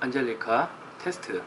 안젤리카 테스트